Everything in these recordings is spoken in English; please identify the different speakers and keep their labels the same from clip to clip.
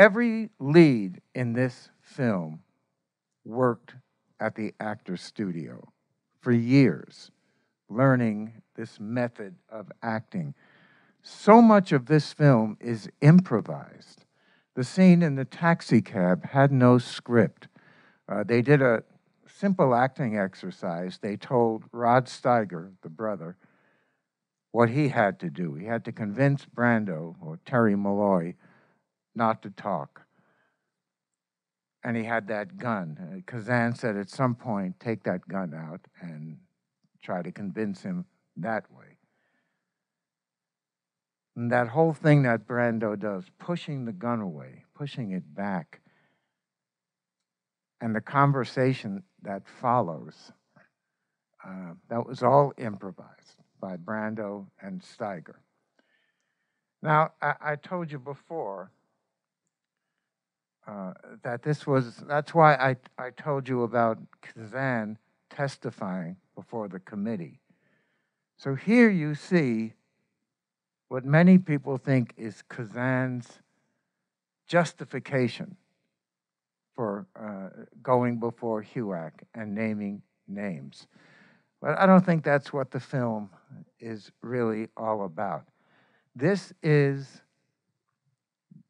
Speaker 1: Every lead in this film worked at the Actors Studio for years, learning this method of acting. So much of this film is improvised. The scene in the taxi cab had no script. Uh, they did a simple acting exercise. They told Rod Steiger, the brother, what he had to do. He had to convince Brando or Terry Malloy not to talk. And he had that gun. Uh, Kazan said at some point, take that gun out and try to convince him that way. And that whole thing that Brando does, pushing the gun away, pushing it back, and the conversation that follows, uh, that was all improvised by Brando and Steiger. Now, I, I told you before uh, that this was, that's why I, I told you about Kazan testifying before the committee. So here you see what many people think is Kazan's justification for uh, going before HUAC and naming names. But I don't think that's what the film is really all about. This is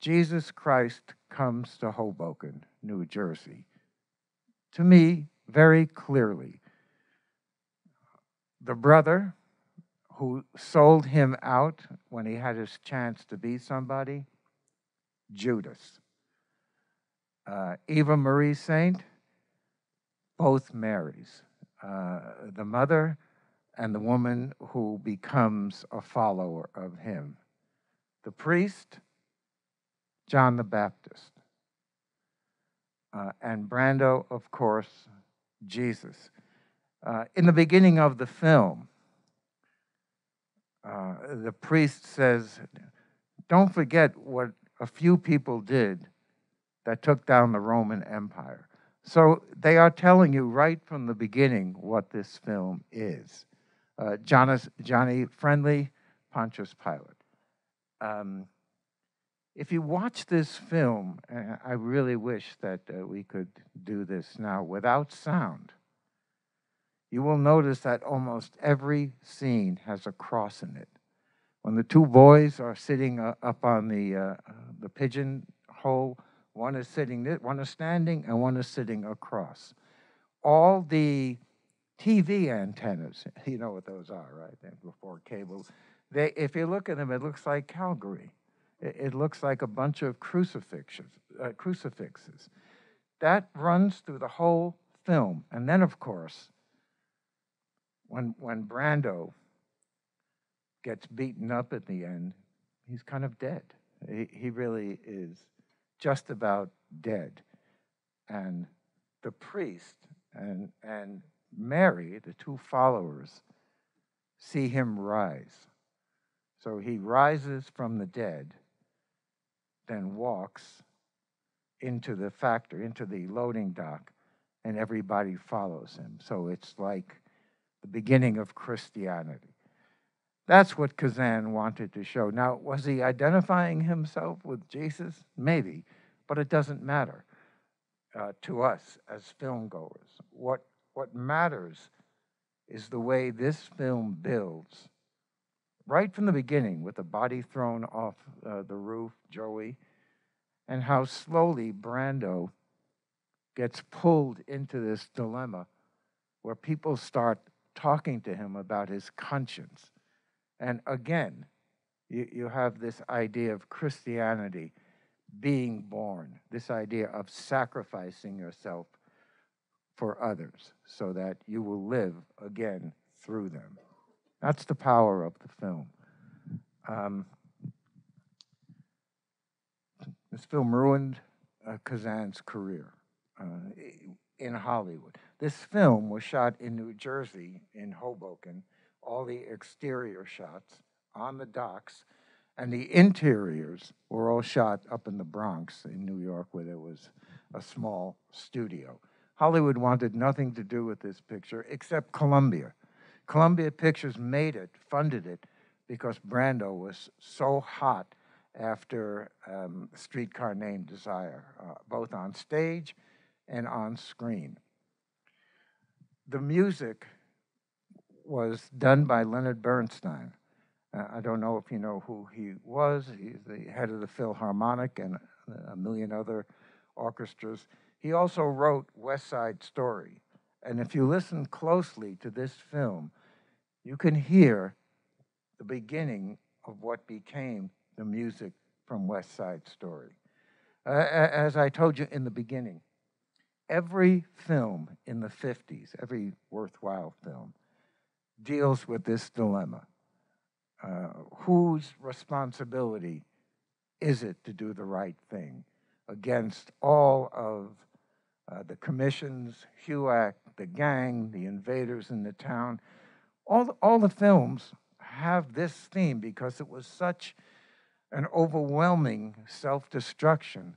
Speaker 1: Jesus Christ comes to Hoboken, New Jersey. To me, very clearly, the brother who sold him out when he had his chance to be somebody, Judas. Uh, Eva Marie Saint, both Marys. Uh, the mother and the woman who becomes a follower of him. The priest, John the Baptist. Uh, and Brando, of course, Jesus. Uh, in the beginning of the film, uh, the priest says, Don't forget what a few people did that took down the Roman Empire. So they are telling you right from the beginning what this film is. Uh, Johnny Friendly, Pontius Pilate. Um, if you watch this film, I really wish that uh, we could do this now without sound. You will notice that almost every scene has a cross in it. When the two boys are sitting uh, up on the, uh, the pigeon hole, one is sitting, one is standing, and one is sitting across. All the TV antennas, you know what those are, right? Before cable, they, if you look at them, it looks like Calvary. It, looks like a bunch of crucifixes, uh, crucifixes. That runs through the whole film. And then, of course, when, when Brando gets beaten up at the end, he's kind of dead. He, he really is just about dead. And the priest and, and Mary, the two followers, see him rise. So he rises from the dead, then walks into the factory, into the loading dock, and everybody follows him. So it's like the beginning of Christianity. That's what Kazan wanted to show. Now, was he identifying himself with Jesus? Maybe, but it doesn't matter uh, to us as film goers. What, what matters is the way this film builds right from the beginning with the body thrown off uh, the roof, Joey, and how slowly Brando gets pulled into this dilemma where people start talking to him about his conscience and again, you, you have this idea of Christianity being born, this idea of sacrificing yourself for others so that you will live again through them. That's the power of the film. Um, this film ruined uh, Kazan's career uh, in Hollywood. This film was shot in New Jersey, in Hoboken, all the exterior shots on the docks, and the interiors were all shot up in the Bronx in New York, where there was a small studio. Hollywood wanted nothing to do with this picture except Columbia. Columbia Pictures made it, funded it, because Brando was so hot after um, Streetcar Named Desire, uh, both on stage and on screen. The music was done by Leonard Bernstein. Uh, I don't know if you know who he was. He's the head of the Philharmonic and a million other orchestras. He also wrote West Side Story. And if you listen closely to this film, you can hear the beginning of what became the music from West Side Story. Uh, as I told you in the beginning, every film in the 50s, every worthwhile film, deals with this dilemma. Uh, whose responsibility is it to do the right thing against all of uh, the commissions, HUAC, the gang, the invaders in the town? All the, all the films have this theme because it was such an overwhelming self destruction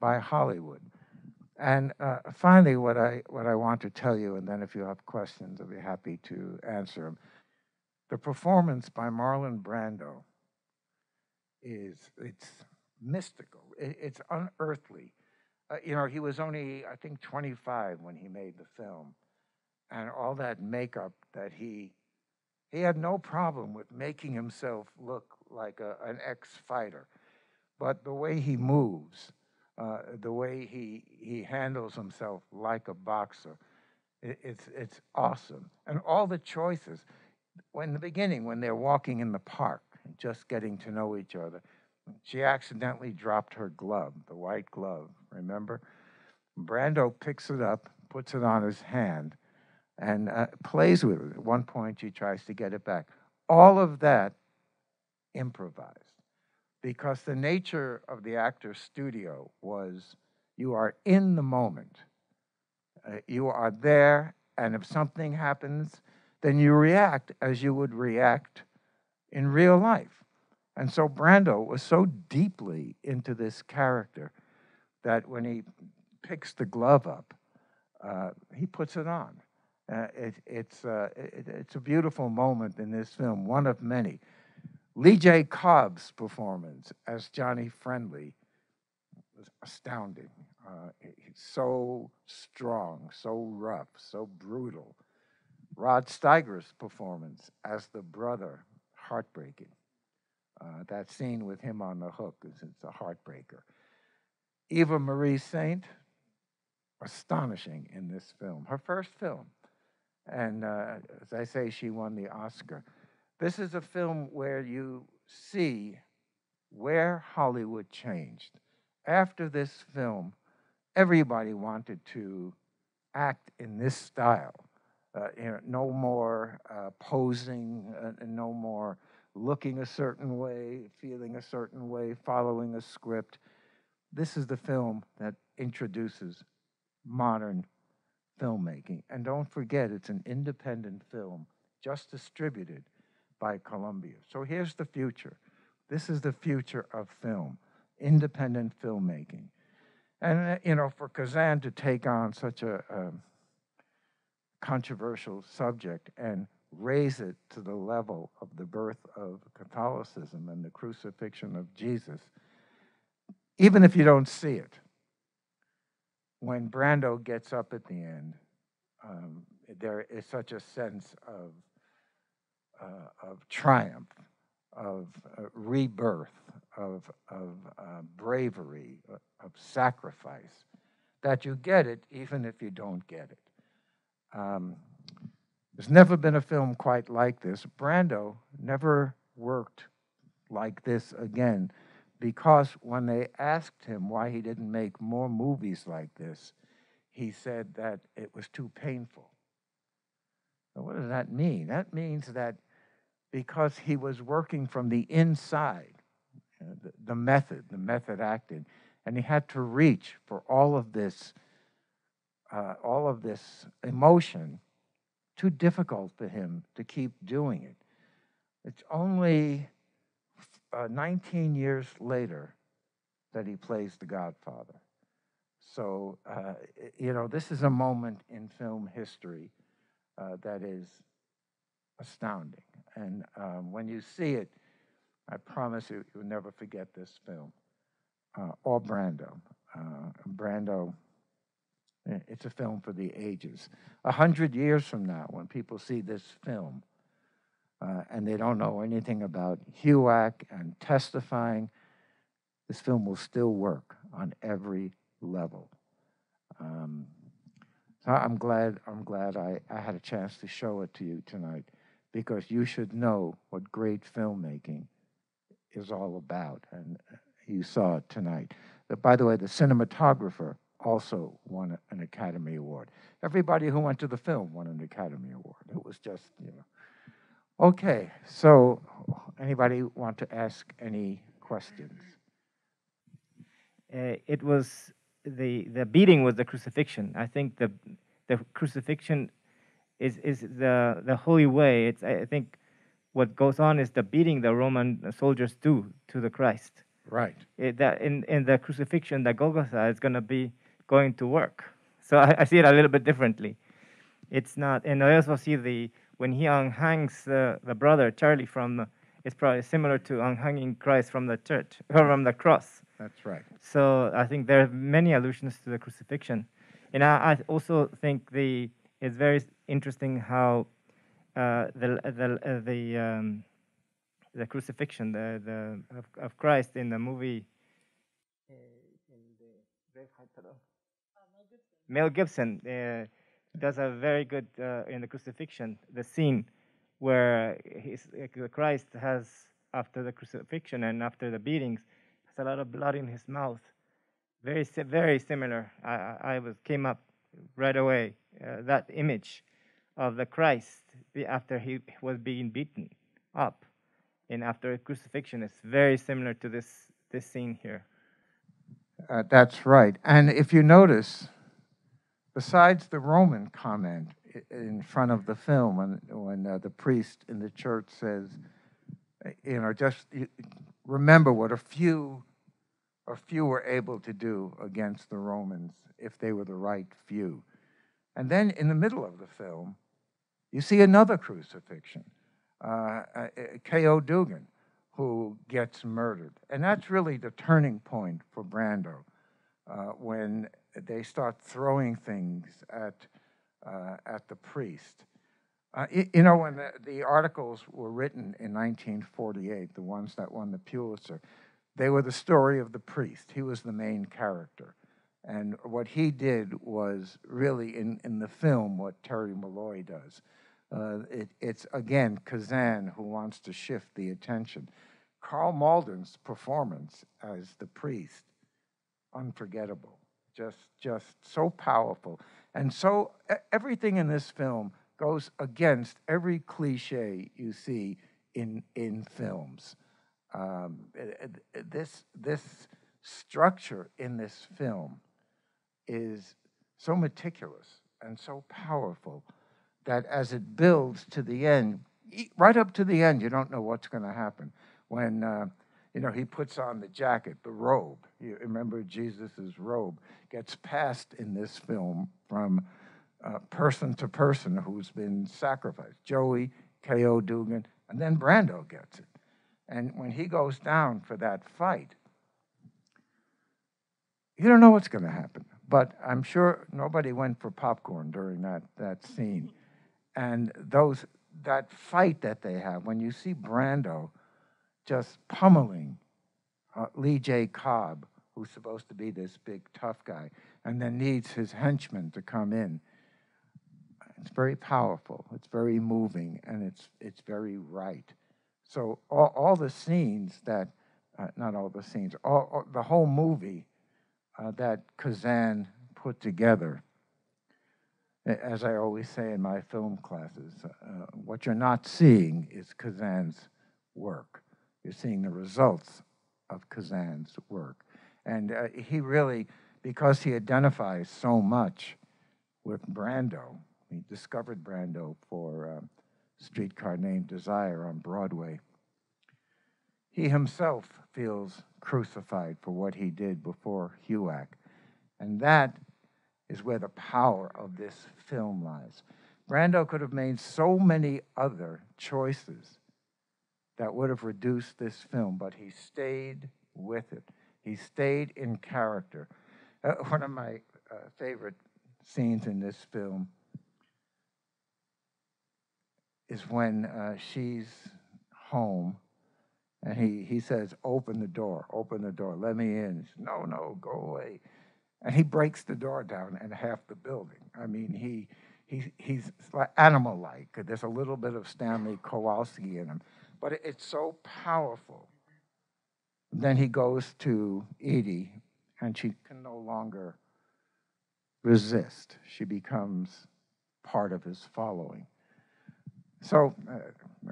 Speaker 1: by Hollywood. And uh, finally, what I, what I want to tell you, and then if you have questions, I'll be happy to answer them. The performance by Marlon Brando is it's mystical. It, it's unearthly. Uh, you know, he was only I think 25 when he made the film, and all that makeup that he he had no problem with making himself look like a, an ex-fighter, but the way he moves, uh, the way he he handles himself like a boxer, it, it's it's awesome, and all the choices when the beginning, when they're walking in the park, just getting to know each other, she accidentally dropped her glove, the white glove, remember? Brando picks it up, puts it on his hand, and uh, plays with it. At one point, she tries to get it back. All of that improvised because the nature of the actor's studio was you are in the moment. Uh, you are there, and if something happens, then you react as you would react in real life. And so Brando was so deeply into this character that when he picks the glove up, uh, he puts it on. Uh, it, it's, uh, it, it's a beautiful moment in this film, one of many. Lee J. Cobb's performance as Johnny Friendly was astounding. Uh, so strong, so rough, so brutal. Rod Steiger's performance as the brother, heartbreaking. Uh, that scene with him on the hook is it's a heartbreaker. Eva Marie Saint, astonishing in this film, her first film. And uh, as I say, she won the Oscar. This is a film where you see where Hollywood changed. After this film, everybody wanted to act in this style uh, you know, no more uh, posing, uh, no more looking a certain way, feeling a certain way, following a script. This is the film that introduces modern filmmaking. And don't forget, it's an independent film just distributed by Columbia. So here's the future. This is the future of film, independent filmmaking. And, uh, you know, for Kazan to take on such a, a controversial subject and raise it to the level of the birth of Catholicism and the crucifixion of Jesus, even if you don't see it. When Brando gets up at the end, um, there is such a sense of, uh, of triumph, of uh, rebirth, of, of uh, bravery, uh, of sacrifice, that you get it even if you don't get it. Um, there's never been a film quite like this. Brando never worked like this again because when they asked him why he didn't make more movies like this, he said that it was too painful. Now, what does that mean? That means that because he was working from the inside, you know, the, the method, the method acting, and he had to reach for all of this uh, all of this emotion, too difficult for him to keep doing it. It's only uh, 19 years later that he plays the Godfather. So, uh, you know, this is a moment in film history uh, that is astounding. And um, when you see it, I promise you, you'll never forget this film. Uh, or Brando. Uh, Brando, it's a film for the ages. A hundred years from now, when people see this film uh, and they don't know anything about HUAC and testifying, this film will still work on every level. Um, so I'm glad I'm glad I, I had a chance to show it to you tonight because you should know what great filmmaking is all about. And you saw it tonight. But by the way, the cinematographer also won an Academy Award. Everybody who went to the film won an Academy Award. It was just, you know. Okay, so anybody want to ask any questions?
Speaker 2: Uh, it was the the beating was the crucifixion. I think the the crucifixion is is the the holy way. It's I think what goes on is the beating the Roman soldiers do to the Christ.
Speaker 1: Right.
Speaker 2: It, that in in the crucifixion, the Golgotha is going to be going to work. So I, I, see it a little bit differently. It's not, and I also see the when he unhangs the, the brother Charlie from, the, it's probably similar to unhanging Christ from the church or from the cross.
Speaker 1: That's right.
Speaker 2: So I think there are many allusions to the crucifixion, and I, I also think the it's very interesting how uh, the the uh, the um, the crucifixion the the of, of Christ in the movie. Uh, in the Mel Gibson uh, does a very good uh, in the crucifixion the scene where his, Christ has after the crucifixion and after the beatings has a lot of blood in his mouth. Very, very similar. I, I was came up right away. Uh, that image of the Christ after he was being beaten up, and after crucifixion is very similar to this this scene here.
Speaker 1: Uh, that's right. And if you notice, besides the Roman comment in front of the film, when, when uh, the priest in the church says, you know, just remember what a few a few were able to do against the Romans if they were the right few. And then in the middle of the film, you see another crucifixion, uh, uh, K.O. Dugan, who gets murdered. And that's really the turning point for Brando uh, when they start throwing things at, uh, at the priest. Uh, you know, when the, the, articles were written in 1948, the ones that won the Pulitzer, they were the story of the priest. He was the main character. And what he did was really in, in the film what Terry Malloy does. Uh, it, it's again Kazan who wants to shift the attention. Karl Malden's performance as the priest, unforgettable, just just so powerful, and so everything in this film goes against every cliche you see in in films. Um, this this structure in this film is so meticulous and so powerful that as it builds to the end, right up to the end, you don't know what's going to happen. When uh, you know he puts on the jacket, the robe. You remember Jesus's robe gets passed in this film from uh, person to person who's been sacrificed. Joey, K.O. Dugan, and then Brando gets it. And when he goes down for that fight, you don't know what's going to happen. But I'm sure nobody went for popcorn during that, that scene. And those that fight that they have, when you see Brando just pummeling uh, Lee J. Cobb, who's supposed to be this big tough guy, and then needs his henchmen to come in. It's very powerful. It's very moving, and it's it's very right. So all, all the scenes that, uh, not all the scenes, all, all the whole movie uh, that Kazan put together, as I always say in my film classes, uh, what you're not seeing is Kazan's work. You're seeing the results of Kazan's work. And uh, he really, because he identifies so much with Brando, he discovered Brando for uh, streetcar named Desire on Broadway. He himself feels crucified for what he did before HUAC. And that is where the power of this film lies. Brando could have made so many other choices that would have reduced this film, but he stayed with it. He stayed in character. Uh, one of my uh, favorite scenes in this film is when uh, she's home and he, he says, Open the door, open the door, let me in. Says, no, no, go away. And he breaks the door down and half the building. I mean, he, he, he's animal like. There's a little bit of Stanley Kowalski in him, but it's so powerful. Then he goes to Edie, and she can no longer resist. She becomes part of his following. So uh,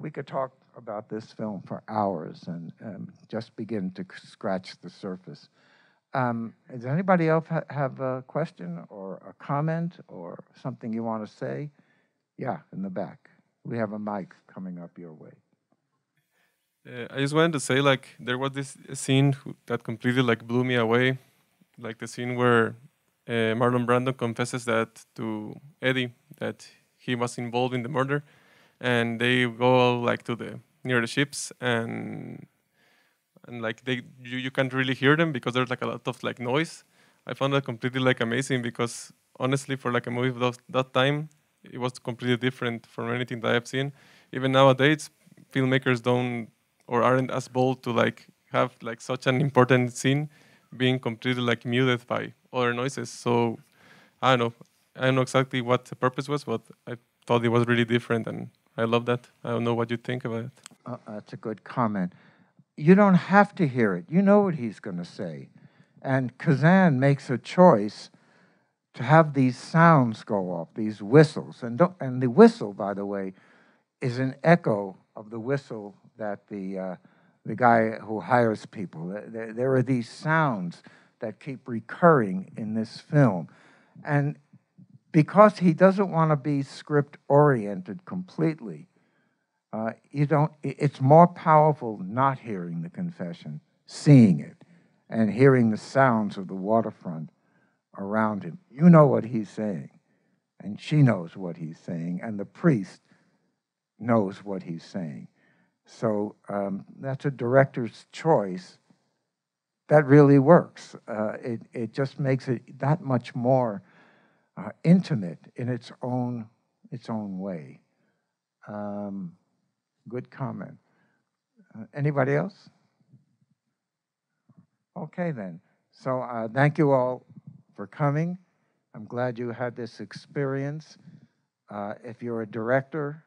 Speaker 1: we could talk about this film for hours and um, just begin to scratch the surface. Um, does anybody else ha have a question or a comment or something you want to say? Yeah, in the back. We have a mic coming up your way.
Speaker 3: Uh, I just wanted to say, like, there was this scene that completely like blew me away, like the scene where uh, Marlon Brando confesses that to Eddie that he was involved in the murder, and they go like to the near the ships and and like they you, you can't really hear them because there's like a lot of like noise. I found that completely like amazing because honestly for like a movie of those, that time it was completely different from anything that I've seen. Even nowadays, filmmakers don't or aren't as bold to like have like such an important scene being completely like muted by other noises. So I don't know. I don't know exactly what the purpose was, but I thought it was really different and I love that. I don't know what you think about it.
Speaker 1: Uh, that's a good comment. You don't have to hear it. You know what he's going to say. And Kazan makes a choice to have these sounds go off, these whistles. And, and the whistle, by the way, is an echo of the whistle that the, uh, the guy who hires people, there, there are these sounds that keep recurring in this film. And because he doesn't want to be script oriented completely, uh, you don't, it's more powerful not hearing the confession, seeing it, and hearing the sounds of the waterfront around him. You know what he's saying, and she knows what he's saying, and the priest knows what he's saying. So um, that's a director's choice that really works. Uh, it, it just makes it that much more uh, intimate in its own, its own way. Um, good comment. Uh, anybody else? Okay, then. So uh, thank you all for coming. I'm glad you had this experience. Uh, if you're a director,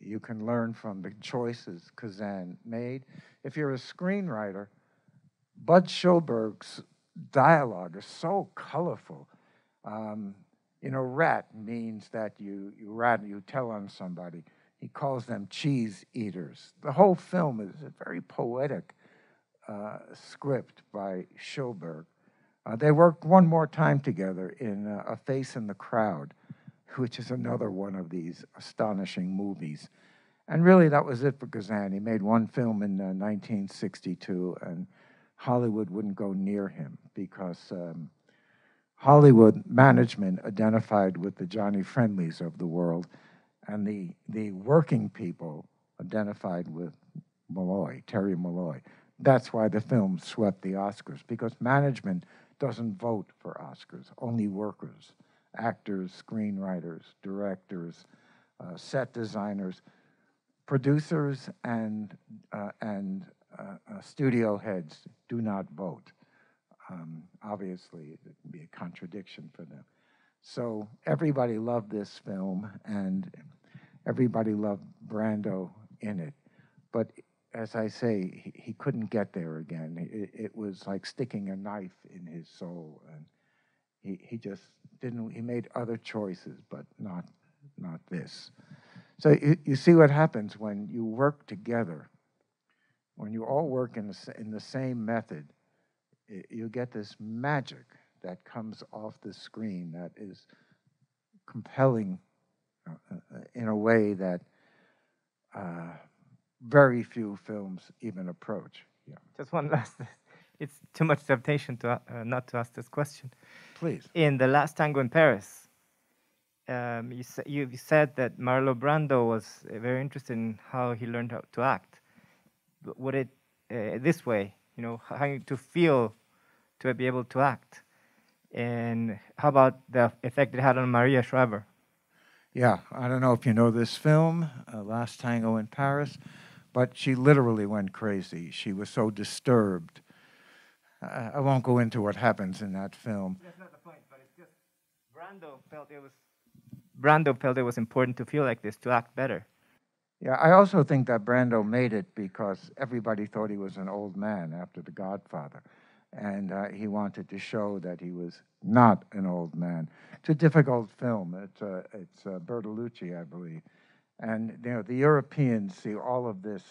Speaker 1: you can learn from the choices Kazan made. If you're a screenwriter, Bud Schulberg's dialogue is so colorful. Um, you know, rat means that you, you rat, you tell on somebody. He calls them cheese eaters. The whole film is a very poetic uh, script by Schulberg. Uh, they worked one more time together in uh, A Face in the Crowd which is another one of these astonishing movies. And really, that was it for Kazan. He made one film in uh, 1962, and Hollywood wouldn't go near him because um, Hollywood management identified with the Johnny Friendlies of the world, and the, the working people identified with Malloy, Terry Malloy. That's why the film swept the Oscars, because management doesn't vote for Oscars, only workers actors, screenwriters, directors, uh, set designers, producers, and, uh, and uh, uh, studio heads do not vote. Um, obviously, it would be a contradiction for them. So everybody loved this film, and everybody loved Brando in it. But as I say, he, he couldn't get there again. It, it, was like sticking a knife in his soul, and he, he just didn't, he made other choices, but not, not this. So you, you see what happens when you work together, when you all work in the, in the same method, you get this magic that comes off the screen that is compelling uh, uh, in a way that uh, very few films even approach.
Speaker 2: Yeah. Just one last. It's too much temptation to uh, not to ask this question
Speaker 1: please.
Speaker 2: In the last tango in Paris, um, you, sa- you said that Marlo Brando was uh, very interested in how he learned how to act. But Would it uh, this way, you know, how to feel, to be able to act, and how about the effect it had on Maria Shriver?
Speaker 1: Yeah, I don't know if you know this film, uh, Last Tango in Paris, but she literally went crazy. She was so disturbed. Uh, I won't go into what happens in that film.
Speaker 2: That's not the point, but it's just Brando felt it was. Brando felt it was important to feel like this to act better.
Speaker 1: Yeah, I also think that Brando made it because everybody thought he was an old man after The Godfather. And uh, he wanted to show that he was not an old man. It's a difficult film. It's, uh, it's uh, Bertolucci, I believe. And you know, the Europeans see all of this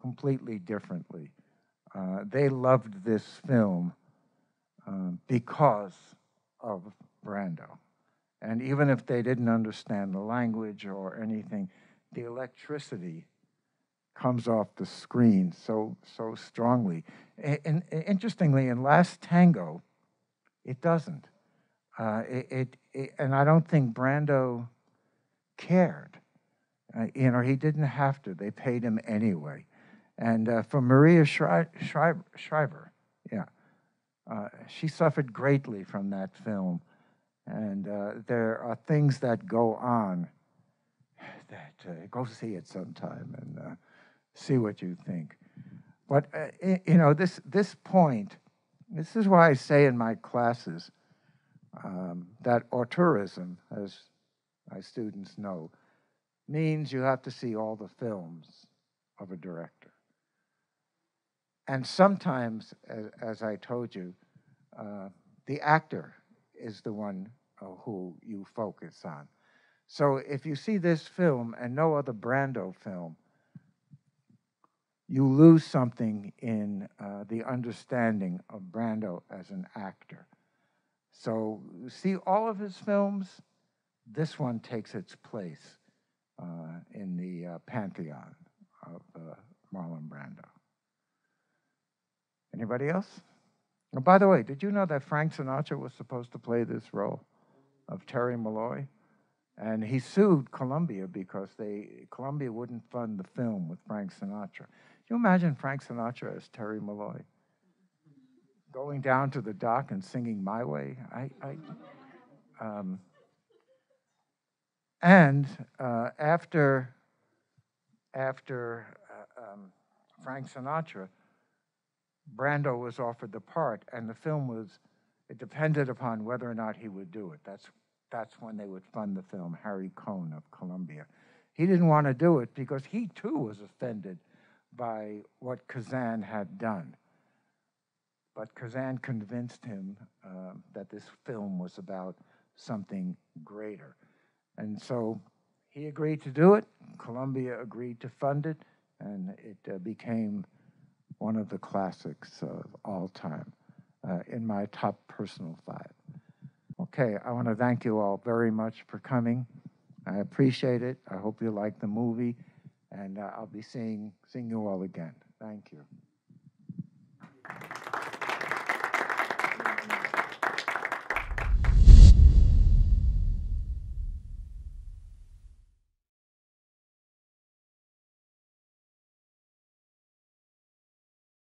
Speaker 1: completely differently. Uh, they loved this film um, because of Brando. And even if they didn't understand the language or anything, the electricity comes off the screen so so strongly. And, and interestingly, in Last Tango, it doesn't. Uh, it, it, it- and I don't think Brando cared. Uh, you know, he didn't have to. They paid him anyway. And uh, for Maria Shri- Shriver, Shriver, yeah, uh, she suffered greatly from that film. And uh, there are things that go on that uh, go see it sometime and uh, see what you think. But uh, you know, this this point, this is why I say in my classes um, that auteurism, as my students know, means you have to see all the films of a director. And sometimes, as, as I told you, uh, the actor is the one uh, who you focus on. So if you see this film and no other Brando film, you lose something in uh, the understanding of Brando as an actor. So see all of his films, this one takes its place uh, in the uh, pantheon of uh, Marlon Brando. Anybody else? Oh, by the way, did you know that Frank Sinatra was supposed to play this role of Terry Malloy? And he sued Columbia because they Columbia wouldn't fund the film with Frank Sinatra. Can you imagine Frank Sinatra as Terry Malloy? Going down to the dock and singing My Way? I, I um, and uh, after after uh, um, Frank Sinatra, Brando was offered the part, and the film was it depended upon whether or not he would do it. That's that's when they would fund the film. Harry Cohn of Columbia, he didn't want to do it because he too was offended by what Kazan had done. But Kazan convinced him uh, that this film was about something greater, and so he agreed to do it. Columbia agreed to fund it, and it uh, became one of the classics of all time uh, in my top personal five. Okay, I want to thank you all very much for coming. I appreciate it. I hope you like the movie, and uh, I'll be seeing seeing you all again. Thank you.